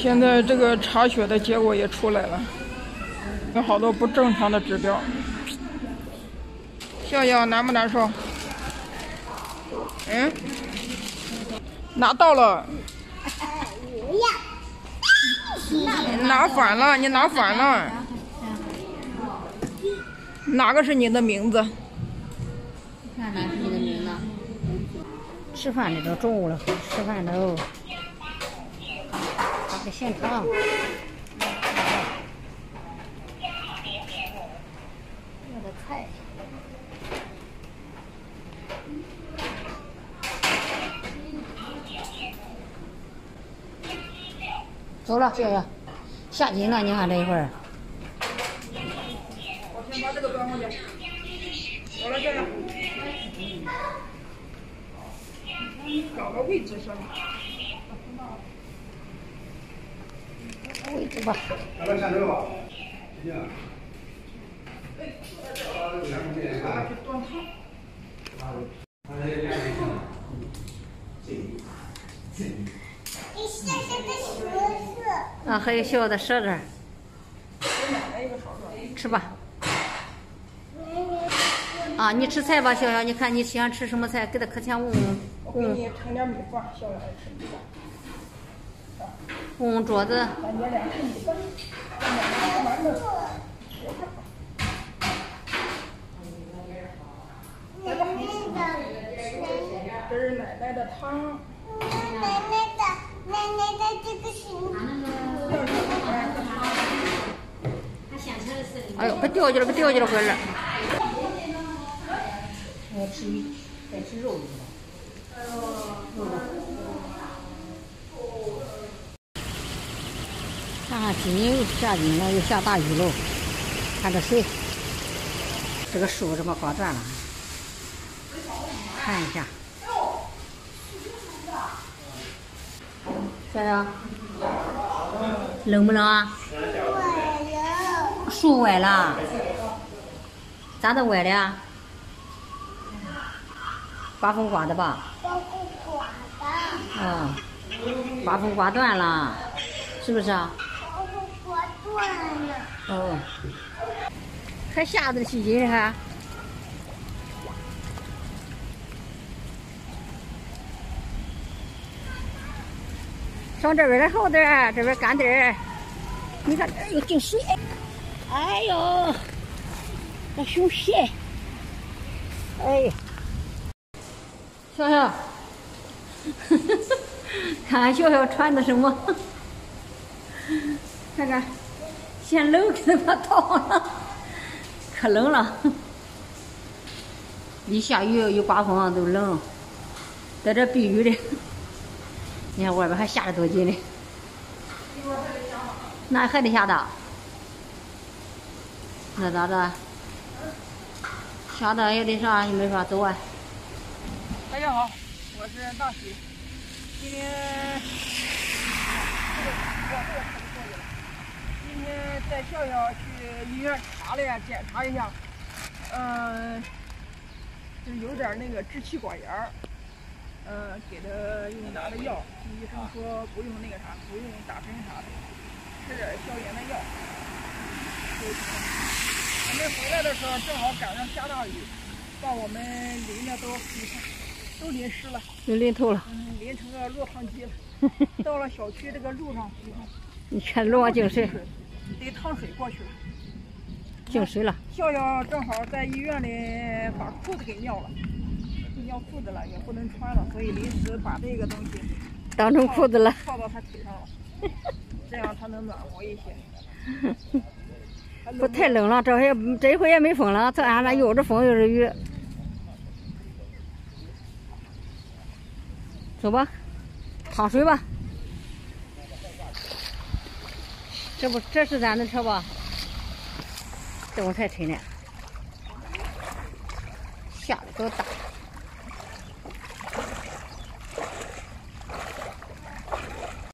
现在这个查血的结果也出来了，有好多不正常的指标。笑笑难不难受？嗯？拿到了。拿反了，你拿反了。哪个是你的名字？看哪是你的名字？吃饭的都中午了，吃饭喽。打个现汤。我的菜。走了，姐姐，下紧了，你看这一会儿。我先把这个端过去。好了，姐姐。找个位置上。位置吧。来来下车吧。去端汤。啊，还有小的舌子，吃吧。啊，你吃菜吧，小小，你看你喜欢吃什么菜？给他课前问问。我给你盛点米饭，小小爱吃米饭。问问桌子。这是奶奶的汤。哎呦，别掉进来，别掉进来，回来。我吃鱼，再吃肉去吧。看看今年又下雨了，又下大雨喽。看这水，这个树怎么刮断了？看一下。小小，冷不冷啊？树歪了。咋的歪的？刮风刮的吧？刮风刮的。嗯，刮风刮断了，是不是啊？了。哦，还下着细菌还。上这边的好点儿，这边干点儿。你看，哎呦，进水！哎呦，那熊蟹！哎，小小，看看笑笑穿的什么？看看，嫌冷给他把套上了，可冷了。一下雨一刮风都冷，在这避雨的。你看外边还下着多紧呢，那还得下大，那咋着？下大也得啥，也没法走啊。大家好，我是大喜。今天今天带笑笑去医院查了呀，检查一下，嗯、就有点那个支气管炎儿。呃，给他用拿的药，医生说不用那个啥，不用打针啥的，吃点消炎的药。我们回来的时候正好赶上下大雨，把我们淋的都都淋湿了，都淋透了。嗯，淋成个落汤鸡了。到了小区这个路上，你看路上进水，得趟水过去了。进水了。笑笑正好在医院里把裤子给尿了。尿裤子了，也不能穿了，所以临时把这个东西当成裤子了，套到他腿上了，这样他能暖和一些。不太冷了，这回这回也没风了，这俺那又是风又是雨。走吧，趟水吧。这不，这是咱的车吧？这我才推呢，下的多大。